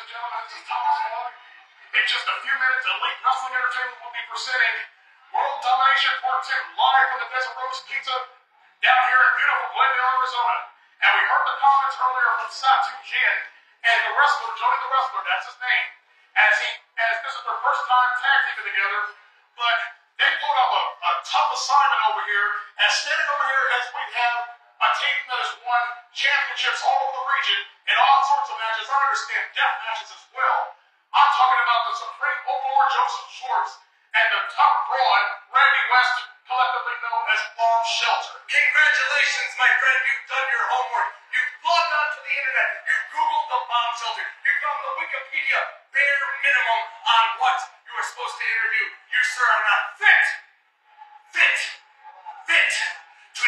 and gentlemen, this is Thomas Floyd. In just a few minutes, Elite Wrestling Entertainment will be presenting World Domination Part 2 live from the Desert Rose Pizza down here in beautiful Glendale, Arizona. And we heard the comments earlier from Satu Jin and the wrestler, Johnny the Wrestler, that's his name, as he as this is their first time tag teaming together. But they pulled up a, a tough assignment over here, as standing over here as we have a team that has won championships all over the region in all sorts of matches. I understand death matches as well. I'm talking about the Supreme Overlord Joseph Schwartz and the top broad Randy West, collectively known as Bomb Shelter. Congratulations, my friend. You've done your homework. You've logged onto the internet. You've Googled the bomb shelter. You've found the Wikipedia bare minimum on what you are supposed to interview. You, sir, are not. Fit. Fit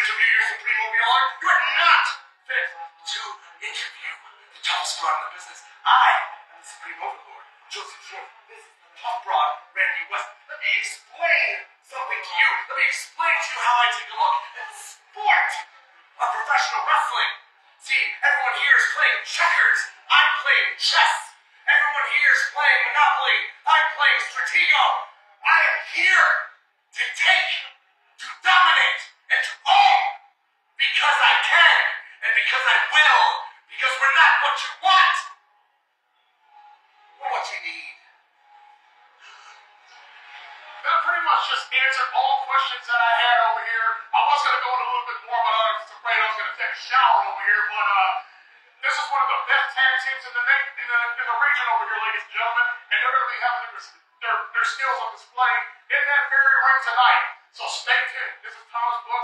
to You are not fit to interview the tallest broad in the business. I am the Supreme Overlord, Joseph Schwartz. This is the top broad, Randy West. Let me explain something to you. Let me explain to you how I take a look at sport of professional wrestling. See, everyone here is playing checkers. I'm playing chess. Everyone here is playing Monopoly. I'm playing Stratego. I am here to take, to dominate, and to own. Because I can, and because I will. Because we're not what you want. We're what you need. That pretty much just answered all questions that I had over here. I was going to go in a little bit more, but I was afraid I was going to take a shower over here. But uh, this is one of the best tag teams in the in the in the region over here, ladies and gentlemen, and they're going to be having their, their their skills on display in that very ring tonight. So stay tuned. This is Thomas Blood.